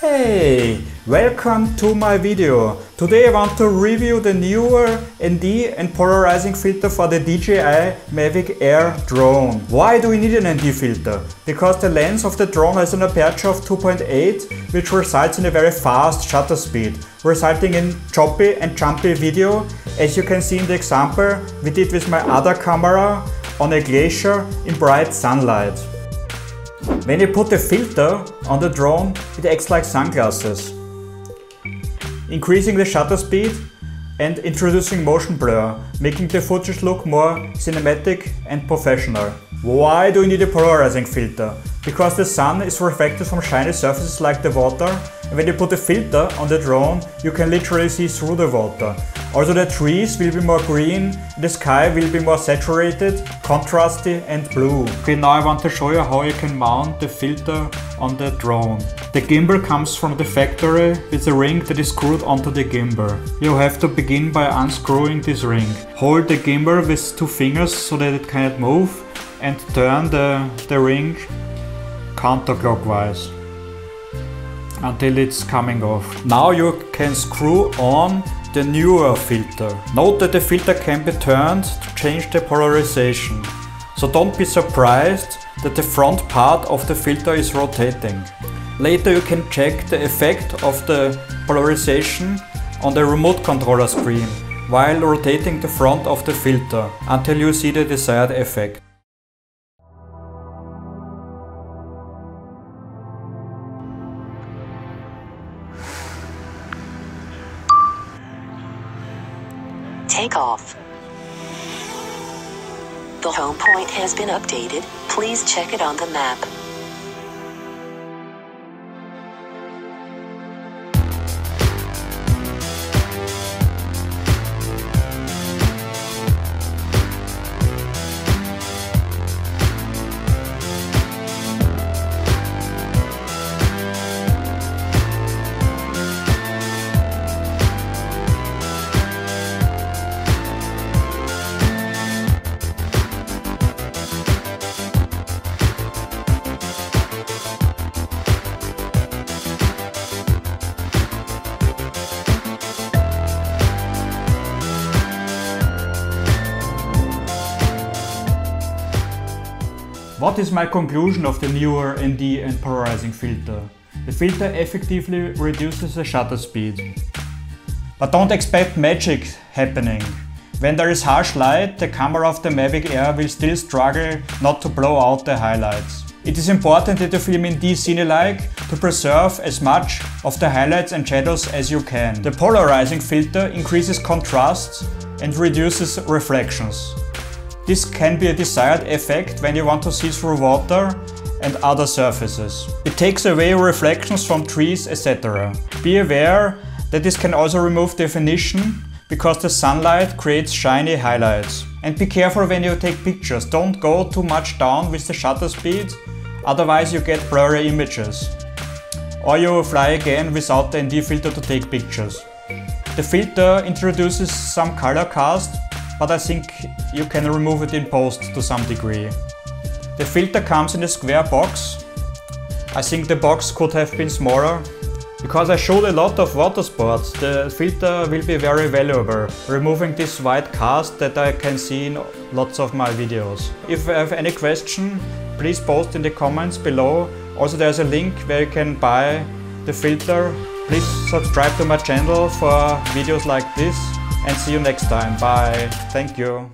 Hey, welcome to my video. Today I want to review the Neewer ND and polarizing filter for the DJI Mavic Air drone. Why do we need an ND filter? Because the lens of the drone has an aperture of 2.8 which results in a very fast shutter speed, resulting in choppy and jumpy video as you can see in the example we did with my other camera on a glacier in bright sunlight. When you put the filter on the drone, it acts like sunglasses, increasing the shutter speed and introducing motion blur, making the footage look more cinematic and professional. Why do you need a polarizing filter? Because the sun is reflected from shiny surfaces like the water and when you put a filter on the drone, you can literally see through the water. Also the trees will be more green, the sky will be more saturated, contrasty and blue. Okay, now I want to show you how you can mount the filter on the drone. The gimbal comes from the factory with a ring that is screwed onto the gimbal. You have to begin by unscrewing this ring. Hold the gimbal with two fingers so that it cannot move and turn the, the ring counterclockwise until it's coming off. Now you can screw on the Neewer filter. Note that the filter can be turned to change the polarization. So don't be surprised that the front part of the filter is rotating. Later you can check the effect of the polarization on the remote controller screen while rotating the front of the filter until you see the desired effect. Takeoff. The home point has been updated. Please check it on the map. What is my conclusion of the Neewer ND and polarizing filter? The filter effectively reduces the shutter speed. But don't expect magic happening. When there is harsh light, the camera of the Mavic Air will still struggle not to blow out the highlights. It is important that you film in D-Cine-like to preserve as much of the highlights and shadows as you can. The polarizing filter increases contrast and reduces reflections. This can be a desired effect when you want to see through water and other surfaces. It takes away reflections from trees, etc. Be aware that this can also remove definition because the sunlight creates shiny highlights. And be careful when you take pictures, don't go too much down with the shutter speed, otherwise you get blurry images. Or you fly again without the ND filter to take pictures. The filter introduces some color cast but I think you can remove it in post to some degree. The filter comes in a square box. I think the box could have been smaller. Because I showed a lot of water sports, the filter will be very valuable, removing this white cast that I can see in lots of my videos. If you have any question, please post in the comments below. Also there's a link where you can buy the filter. Please subscribe to my channel for videos like this and see you next time. Bye. Thank you.